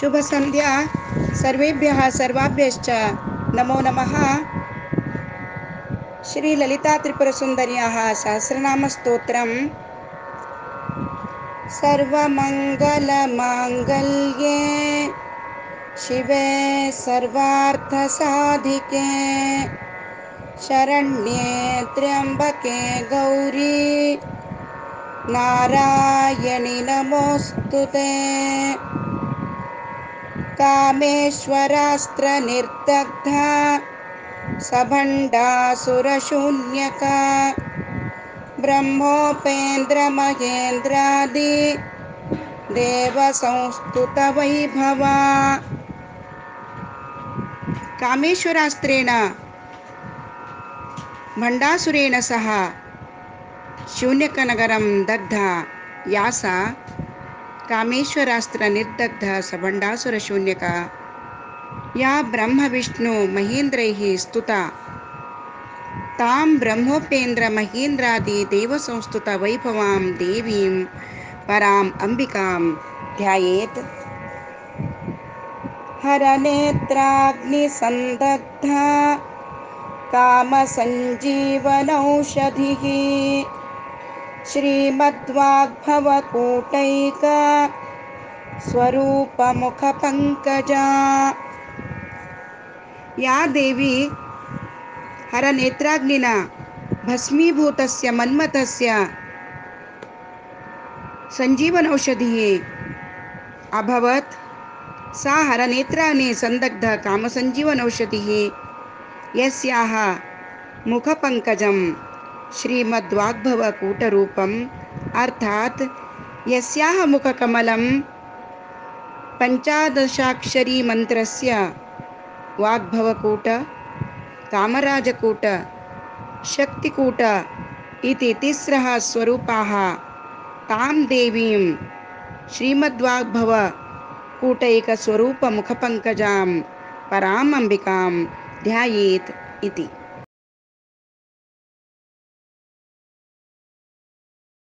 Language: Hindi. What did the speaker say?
शुभसन्ध्या। सर्वेभ्यः सर्वाभ्यश्च नमो नमः। श्रीललितात्रिपुरसुन्दर्याः सहस्रनामस्तोत्रम्। सर्वमङ्गलमाङ्गल्ये शिवे सर्वार्थसाधिके। शरण्ये त्र्यम्बके गौरी। नारायणि नमोऽस्तु ते कामेश्वरास्त्रनिर्दग्धा सभण्डासुरशून्यका ब्रह्मोपेन्द्रमहेन्द्रादि देवसंस्तुतवैभवा कामेश्वरास्त्रेण भण्डासुरेण सह शून्यकनगरं दग्धा या सा कामेश्वरास्त्रनिर्दग्ध सबण्डासुरशून्यका या ब्रह्म विष्णु ब्रह्मविष्णुमहेन्द्रैः स्तुता। तां ब्रह्मोपेन्द्रमहेन्द्रादिदेवसंस्तुतवैभवां देवीं पराम् अम्बिकां ध्यायेत्। हरनेत्राग्निसन्दग्धा कामसञ्जीवनौषधिः श्रीमद्वाग्भवकूटैक स्वरूपमुखपङ्कजा। या देवी हरनेत्राग्निना भस्मीभूतस्य मन्मथस्य सञ्जीवनौषधिः अभवत्। सा हरनेत्राग्नि सन्दग्ध कामसञ्जीवनौषधिः, यस्याः मुखपङ्कजं श्रीमद्वाग्भवकूटरूपम् अर्थात् यस्याः मुखकमलं पञ्चादशाक्षरीमन्त्रस्य वाग्भवकूट, कामराजकूट, शक्तिकूट इति तिस्रः स्वरूपाः तां देवीं श्रीमद्वाग्भवकूटैकस्वरूपमुखपङ्कजां पराम् अम्बिकां ध्यायेत् इति।